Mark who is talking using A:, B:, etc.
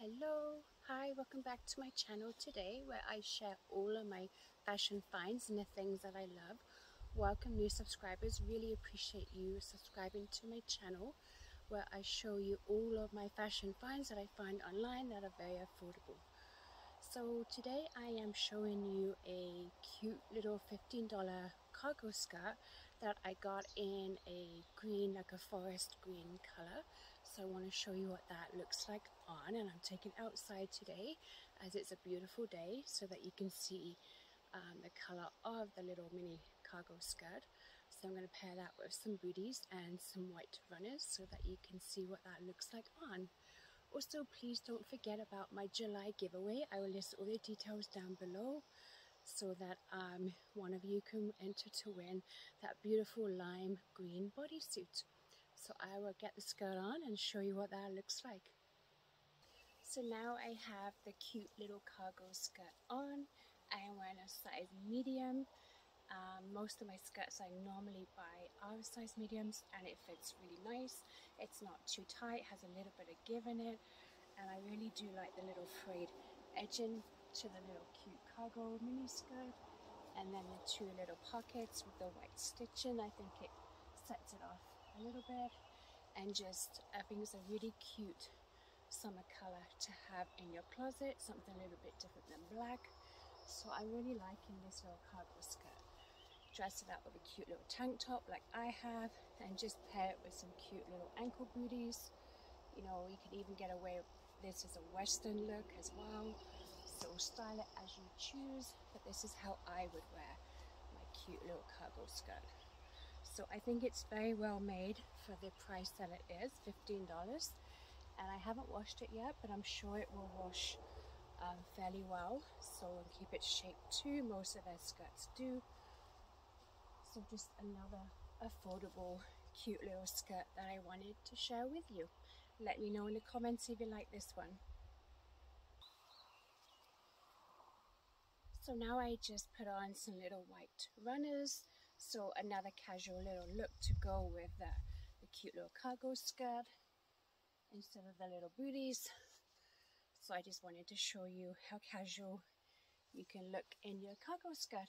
A: Hello, hi, welcome back to my channel today where I share all of my fashion finds and the things that I love. Welcome new subscribers, really appreciate you subscribing to my channel where I show you all of my fashion finds that I find online that are very affordable. So today I am showing you a cute little $15 cargo skirt that I got in a like a forest green color. So I want to show you what that looks like on and I'm taking outside today as it's a beautiful day so that you can see um, the color of the little mini cargo skirt. So I'm going to pair that with some booties and some white runners so that you can see what that looks like on. Also, please don't forget about my July giveaway. I will list all the details down below so that um, one of you can enter to win that beautiful lime green bodysuit. So I will get the skirt on and show you what that looks like. So now I have the cute little cargo skirt on. I am wearing a size medium. Um, most of my skirts I normally buy are size mediums and it fits really nice. It's not too tight, has a little bit of give in it and I really do like the little frayed edging to the little cute cargo mini skirt and then the two little pockets with the white stitching. I think it sets it off a little bit and just I think it's a really cute summer color to have in your closet, something a little bit different than black. So I'm really liking this little cargo skirt dress it up with a cute little tank top like I have and just pair it with some cute little ankle booties you know you can even get away with this as a western look as well style it as you choose but this is how I would wear my cute little cargo skirt so I think it's very well made for the price that it is $15 and I haven't washed it yet but I'm sure it will wash um, fairly well so keep its shape too most of their skirts do so just another affordable cute little skirt that I wanted to share with you. Let me know in the comments if you like this one. So now I just put on some little white runners. So another casual little look to go with the, the cute little cargo skirt instead of the little booties. So I just wanted to show you how casual you can look in your cargo skirt.